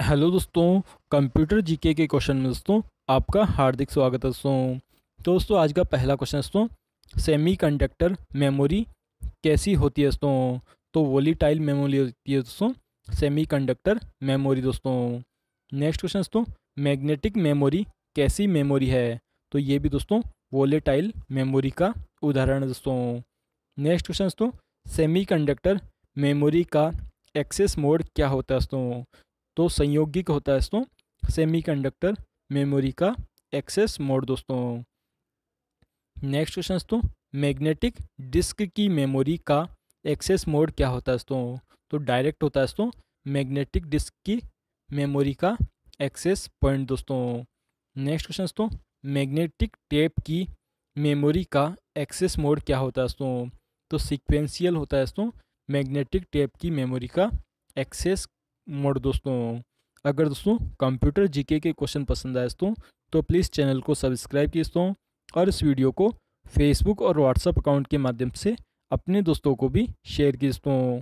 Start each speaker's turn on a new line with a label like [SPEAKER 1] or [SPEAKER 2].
[SPEAKER 1] Hello दोस्तों, computer GK के question में दोस्तों, आपका हार्दिक स्वागत है दोस्तों। तो दोस्तों, आज का पहला क्वेश्चन दोस्तों, सेमीकंडक्टर मेमोरी कैसी होती है दोस्तों? तो वोलीटाइल मेमोरी होती है दोस्तों, सेमीकंडक्टर मेमोरी दोस्तों। नेक्स्ट क्वेश्चन दोस्तों, मैग्नेटिक मेमोरी कैसी मेमोरी है? तो ये भी दोस्तों, वोलेटाइल मेमोरी का उदाहरण है दोस्तों। नेक्स्ट क्वेश्चन दोस्तों, सेमीकंडक्टर मेमोरी का एक्सेस मोड क्या होता है दोस्तों? तो संयोगिक होता है दोस्तों सेमीकंडक्टर मेमोरी का एक्सेस मोड दोस्तों। नेक्स्ट क्वेश्चन दोस्तों मैग्नेटिक डिस्क की मेमोरी का एक्सेस मोड क्या होता है दोस्तों? तो डायरेक्ट होता है दोस्तों मैग्नेटिक डिस्क की मेमोरी का एक्सेस पॉइंट दोस्तों। नेक्स्ट क्वेश्चन दोस्तों मैग्नेटिक टेप की मेमोरी का एक्सेस मोड क्या होता है दोस्तों? तो सिक्वेंशियल होता है दोस्तों मैग्नेटिक टेप की मेमोरी का एक्सेस मोड दोस्तों, अगर दोस्तों कंप्यूटर जीके के क्वेश्चन पसंद आए दोस्तों तो प्लीज़ चैनल को सब्सक्राइब किए दोस्तों और इस वीडियो को फेसबुक और व्हाट्सएप अकाउंट के माध्यम से अपने दोस्तों को भी शेयर किए दोस्तों।